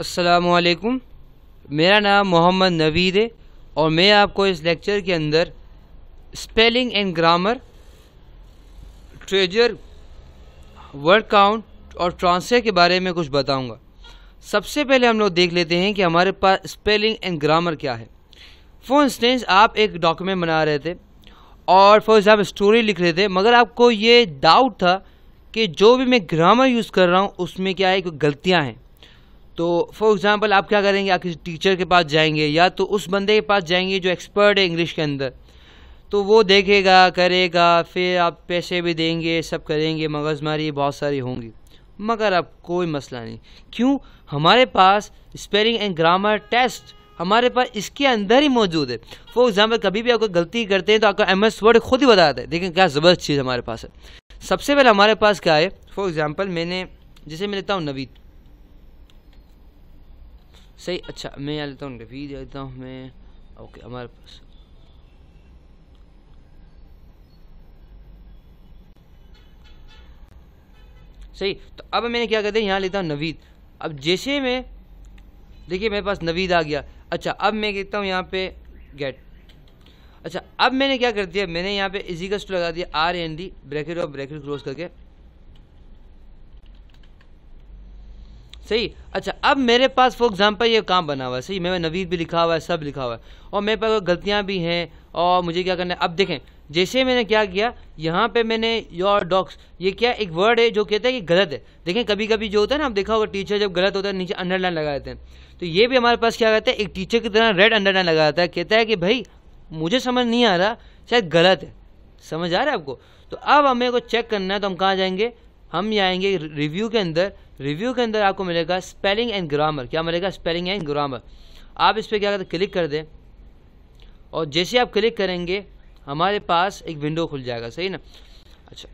असलकुम मेरा नाम मोहम्मद नवीद है और मैं आपको इस लेक्चर के अंदर spelling and grammar thesaurus word count और ट्रांसलेट के बारे में कुछ बताऊँगा। सबसे पहले हम लोग देख लेते हैं कि हमारे पास स्पेलिंग एंड ग्रामर क्या है। फॉर इंस्टेंस आप एक डॉक्यूमेंट बना रहे थे और फॉर एग्ज़ाम्पल स्टोरी लिख रहे थे, मगर आपको ये डाउट था कि जो भी मैं ग्रामर यूज़ कर रहा हूँ, उसमें क्या है कोई गलतियाँ हैं। तो फॉर एग्ज़ाम्पल आप क्या करेंगे? आप किसी टीचर के पास जाएँगे या तो उस बंदे के पास जाएँगे जो एक्सपर्ट है इंग्लिश के अंदर। तो वो देखेगा, करेगा, फिर आप पैसे भी देंगे, सब करेंगे, मगजमारी बहुत सारी होंगी। मगर अब कोई मसला नहीं। क्यों? हमारे पास स्पेलिंग एंड ग्रामर टेस्ट हमारे पास इसके अंदर ही मौजूद है। फॉर एग्ज़ाम्पल कभी भी आपको गलती करते हैं तो आपका एम एस वर्ड खुद ही बताता है। देखें क्या ज़बरदस्त चीज़ हमारे पास है। सबसे पहले हमारे पास क्या है? फॉर एग्ज़ाम्पल मैंने, जैसे मैं लेता हूँ नवीद सही अच्छा मैं यहाँ लेता हूँ नवीद देता हूँ, मैं, ओके, हमारे पास। सही तो अब मैंने क्या कहते हैं, यहाँ लेता हूँ नवीद। अब जैसे मैं, देखिए, मेरे पास नवीद आ गया। अच्छा अब मैं कहता हूँ यहाँ पे गेट अच्छा अब मैंने क्या कर दिया, मैंने यहाँ पे इजिकल्स लगा दिया आर एन डी ब्रैकेट और ब्रैकेट क्लोज करके। सही? अच्छा अब मेरे पास फॉर एग्जांपल ये काम बना हुआ है। सही, मैं नवीद भी लिखा हुआ है, सब लिखा हुआ है। और मेरे पास गलतियाँ भी हैं, और मुझे क्या करना है? अब देखें, जैसे मैंने क्या किया, यहाँ पे मैंने योर डॉग्स ये क्या एक वर्ड है जो कहता है कि गलत है? देखें कभी कभी जो होता है ना, आप देखा होगा टीचर जब गलत होता है, नीचे अंडरलाइन लगा देते हैं। तो ये भी हमारे पास क्या कहता है? एक टीचर की तरह रेड अंडरलाइन लगा देता है। कहता है कि, भाई, मुझे समझ नहीं आ रहा, शायद गलत है। समझ आ रहा है आपको? तो अब हमें को चेक करना है तो हम कहाँ जाएँगे? हम ये आएँगे रिव्यू के अंदर। रिव्यू के अंदर आपको मिलेगा स्पेलिंग एंड ग्रामर क्या मिलेगा? स्पेलिंग एंड ग्रामर आप इस पर क्या करते क्लिक कर दें। और जैसे आप क्लिक करेंगे, हमारे पास एक विंडो खुल जाएगा। सही ना? अच्छा।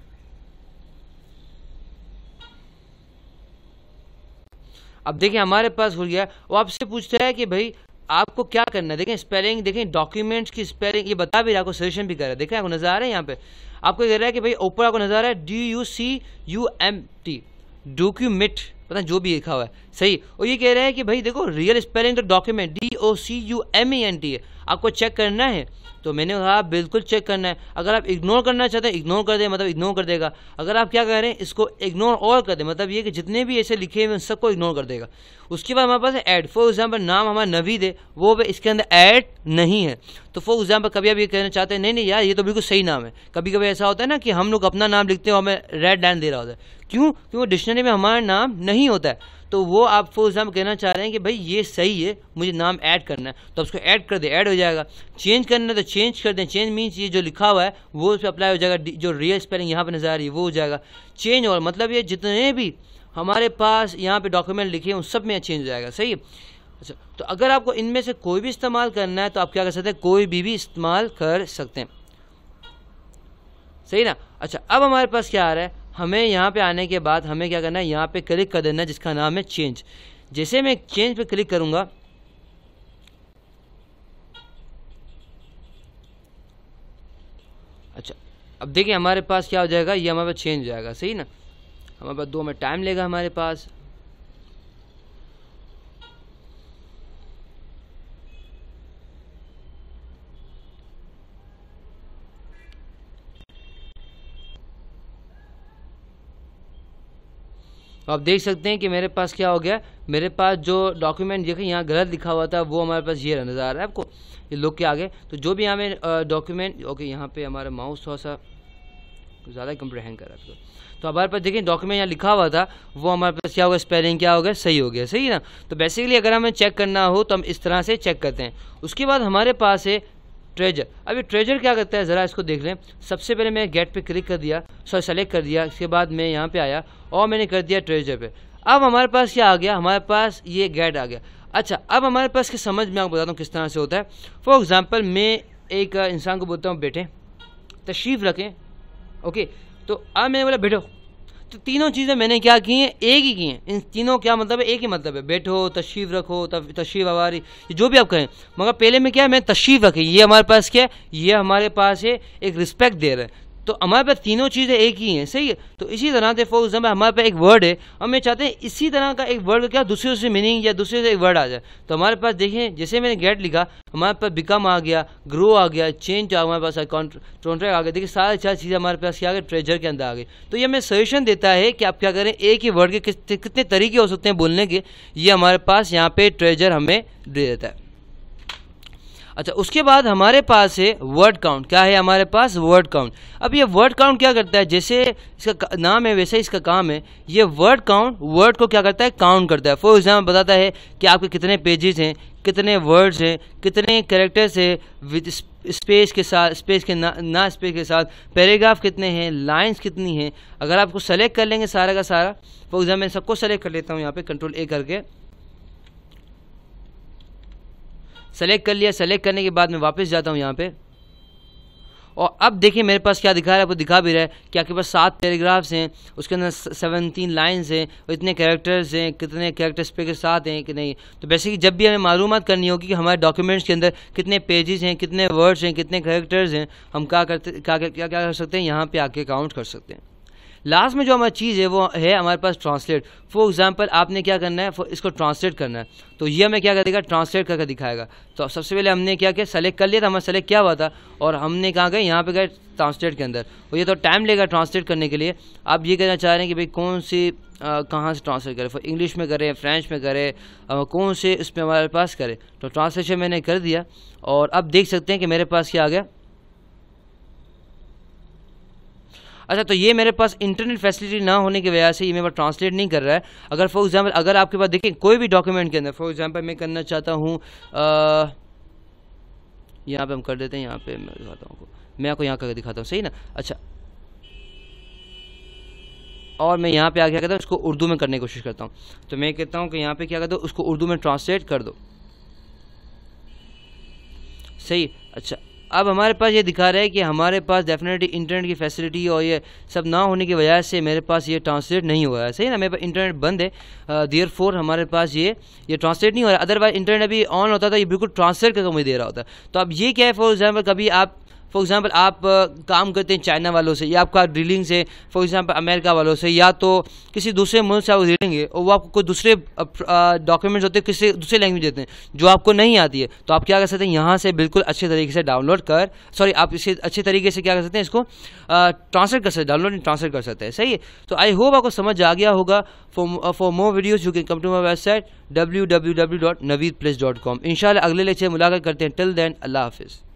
अब देखिए, हमारे पास खुल गया। वो आपसे पूछता है कि भाई, आपको क्या करना है? देखें स्पेलिंग देखें डॉक्यूमेंट्स की स्पेलिंग ये बता भी रहा आपको सजेशन भी कर रहा है। देखें, आपको नज़र आ रहा है यहाँ पे। आपको कह रहा है कि भाई, ऊपर आपको नज़र आ रहा है D U C U M T document, पता जो भी लिखा हुआ है। सही? और ये कह रहे हैं कि भाई देखो real spelling the document D O C U M E N T आपको चेक करना है तो मैंने कहा, आप बिल्कुल चेक करना है। अगर आप इग्नोर करना चाहते हैं इग्नोर कर दे मतलब इग्नोर कर देगा। अगर आप क्या कह रहे हैं इसको इग्नोर और कर दे मतलब ये कि जितने भी ऐसे लिखे हुए उन सबको इग्नोर कर देगा। उसके बाद हमारे पास ऐड फॉर एग्ज़ाम्पल नाम हमारा नवीद है वो इसके अंदर ऐड नहीं है। तो फॉर एग्ज़ाम्पल कभी आप ये कहना चाहते हैं, नहीं नहीं यार, ये तो बिल्कुल सही नाम है। कभी कभी ऐसा होता है ना कि हम लोग अपना नाम लिखते हैं हमें रेड लाइन दे रहा होता है। क्यों? क्योंकि डिक्शनरी में हमारा नाम नहीं होता है। तो वो आप फॉर एग्ज़ाम्पल कहना चाह रहे हैं कि भाई ये सही है, मुझे नाम ऐड करना है। तो उसको ऐड कर दे, ऐड हो जाएगा। चेंज करना है तो चेंज कर दें। चेंज मीन्स ये जो लिखा हुआ है, वो उस पर अप्लाई हो जाएगा। जो रियल स्पेलिंग यहाँ पर नज़र आ रही है, वो हो जाएगा। चेंज और मतलब ये जितने भी हमारे पास यहाँ पे डॉक्यूमेंट लिखे हैं, उन सब में चेंज हो जाएगा। सही है? अच्छा तो अगर आपको इनमें से कोई भी इस्तेमाल करना है तो आप क्या कर सकते हैं? कोई भी भी इस्तेमाल कर सकते हैं। सही ना? अच्छा अब हमारे पास क्या आ रहा है? हमें यहाँ पे आने के बाद हमें क्या करना है? यहाँ पे क्लिक कर देना है, जिसका नाम है चेंज जैसे मैं चेंज पे क्लिक करूँगा अच्छा अब देखिए हमारे पास क्या हो जाएगा? ये हमारे पास चेंज हो जाएगा, सही ना? हमारे पास दो में टाइम लेगा हमारे पास। आप देख सकते हैं कि मेरे पास क्या हो गया? मेरे पास जो डॉक्यूमेंट देखें यहाँ गलत लिखा हुआ था, वो हमारे पास ये नज़र आ रहा है आपको। ये लोग के आगे। तो जो भी यहाँ में डॉक्यूमेंट ओके यहाँ पे हमारा माउस थोड़ा सा ज़्यादा कंप्यूटर हैंग कर रहा है। तो हमारे पास देखिए डॉक्यूमेंट यहाँ लिखा हुआ था, वो हमारे पास क्या होगा स्पेलिंग क्या हो गया? सही हो गया, सही ना? तो बेसिकली अगर हमें चेक करना हो तो हम इस तरह से चेक करते हैं। उसके बाद हमारे पास है ट्रेजर अब ये ट्रेजर क्या करता है? ज़रा इसको देख लें। सबसे पहले मैं गेट पे क्लिक कर दिया सॉरी सेलेक्ट कर दिया, इसके बाद मैं यहाँ पे आया और मैंने कर दिया ट्रेजर पे। अब हमारे पास क्या आ गया, हमारे पास ये गेट आ गया। अच्छा अब हमारे पास के समझ में आपको बताता हूँ किस तरह से होता है। फॉर एग्ज़ाम्पल मैं एक इंसान को बोलता हूँ बैठे तशरीफ़ रखें ओके तो अब मैंने बोला बैठो तीनों चीज़ें मैंने क्या की हैं? एक ही की हैं। इन तीनों क्या मतलब है? एक ही मतलब है। बैठो, तशरीफ़ रखो तशरीफ़ आवारी। जो भी आप कहें। मगर पहले में क्या है? मैं तशरीफ़ रखी। ये हमारे पास क्या है? ये हमारे पास है एक रिस्पेक्ट दे रहे हैं। तो हमारे पास तीनों चीज़ें एक ही हैं, सही है? तो इसी तरह से फॉर एग्ज़ाम्पल हमारे पास एक वर्ड है हम ये चाहते हैं इसी तरह का एक वर्ड क्या दूसरे से मीनिंग या दूसरे से एक वर्ड आ जाए। तो हमारे पास देखें, जैसे मैंने गेट लिखा, हमारे पास बिकम आ गया ग्रो आ गया चेंज आ, हमारे पास कॉन्ट्रैक्ट आ गया। देखिए, सारी चार चीज़ें हमारे पास क्या ट्रेजर के अंदर आ गई। तो ये हमें सजेशन देता है कि आप क्या करें, एक ही वर्ड के कितने तरीके हो सकते हैं बोलने के। ये हमारे पास यहाँ पे ट्रेजर हमें दे देता है। अच्छा उसके बाद हमारे पास है वर्ड काउंट क्या है हमारे पास? वर्ड काउंट अब ये वर्ड काउंट क्या करता है? जैसे इसका नाम है, वैसे इसका काम है। ये वर्ड काउंट वर्ड को क्या करता है? काउंट करता है। फॉर एग्ज़ाम्पल बताता है कि आपके कितने पेजेस हैं, कितने वर्ड्स हैं, कितने कैरेक्टर्स हैं विद स्पेस के साथ स्पेस के ना ना स्पेस के साथ। पैराग्राफ कितने हैं? लाइंस कितनी हैं? अगर आपको सेलेक्ट कर लेंगे सारा का सारा फॉर एग्ज़ाम्पल मैं सबको सेलेक्ट कर लेता हूँ यहाँ पे कंट्रोल ए करके। सेलेक्ट कर लिया सेलेक्ट करने के बाद मैं वापस जाता हूँ यहाँ पे। और अब देखिए मेरे पास क्या दिखा रहा है आपको दिखा भी रहा है कि आपके पास सात पैराग्राफ्स हैं, उसके अंदर सेवनटीन लाइन्स हैं, और इतने कैरेक्टर्स हैं, कितने कैरेक्टर्स पे के साथ हैं, कि नहीं। तो बेसिकली जब भी हमें मालूम करनी होगी कि हमारे डॉक्यूमेंट्स के अंदर कितने पेजेस हैं, कितने वर्ड्स हैं, कितने कैरेक्टर्स हैं, हम क्या करते, क्या क्या क्या कर सकते हैं, यहाँ पर आके काउंट कर सकते हैं। लास्ट में जो हमारी चीज़ है, वो है हमारे पास ट्रांसलेट फॉर एग्ज़ाम्पल आपने क्या करना है? इसको ट्रांसलेट करना है. तो ये हमें क्या करेगा ट्रांसलेट करके दिखाएगा. तो सबसे पहले हमने क्या किया? सेलेक्ट कर लिया था, हमारा सेलेक्ट क्या हुआ था? और हमने कहा गए? यहाँ पे गए ट्रांसलेट के अंदर. और ये तो टाइम लेगा ट्रांसलेट करने के लिए. आप ये कहना चाह रहे हैं कि भाई कौन सी कहाँ से ट्रांसलेट करें? इंग्लिश में करें फ्रेंच में करें कौन से इसमें हमारे पास करें? तो ट्रांसलेशन मैंने कर दिया. और अब देख सकते हैं कि मेरे पास क्या आ गया? अच्छा तो ये मेरे पास इंटरनेट फैसिलिटी ना होने की वजह से ये मेरे पास ट्रांसलेट नहीं कर रहा है। अगर फॉर एग्जांपल अगर आपके पास देखें कोई भी डॉक्यूमेंट के अंदर फॉर एग्जांपल मैं करना चाहता हूँ यहाँ पे हम कर देते हैं, यहाँ पे मैं दिखाता हूँ मैं आपको यहाँ करके दिखाता हूँ, सही ना? अच्छा। और मैं यहाँ पे आगे क्या कहता हूँ उसको उर्दू में करने की कोशिश करता हूँ। तो मैं कहता हूँ कि यहाँ पे क्या कहता हूँ उसको उर्दू में ट्रांसलेट कर दो। सही? अच्छा। अब हमारे पास ये दिखा रहा है कि हमारे पास डेफिनेटली इंटरनेट की फैसिलिटी और ये सब ना होने की वजह से मेरे पास ये ट्रांसलेट नहीं हुआ है। सही ना? मेरे पास इंटरनेट बंद है। दियर फोर हमारे पास ये ये ट्रांसलेट नहीं हो रहा। अदरवाइज़ इंटरनेट अभी ऑन होता था, ये बिल्कुल ट्रांसलेट करके मुझे दे रहा होता। तो अब ये क्या है? फॉर एग्ज़ाम्पल कभी आप फॉर एग्जांपल आप काम करते हैं चाइना वालों से, या आपका डीलिंग से फॉर एग्जांपल अमेरिका वालों से, या तो किसी दूसरे मुल्क से आप डीलिंग और वो आपको कोई दूसरे डॉक्यूमेंट्स होते हैं, किसी दूसरे लैंग्वेज देते हैं, जो आपको नहीं आती है तो आप क्या कर सकते हैं, यहाँ से बिल्कुल अच्छे तरीके से डाउनलोड कर सॉरी आप इसे अच्छे तरीके से क्या कर सकते हैं, इसको ट्रांसलेट कर सकते डाउनलोड ट्रांसलेट कर सकते हैं, सही है? तो आई होप आपको समझ आ गया होगा for more videos you can come to my website W W W dot Naveed place dot com इन अगले लेक्चर मुलाकात करते हैं टिल देन अल्लाह हाफिज़।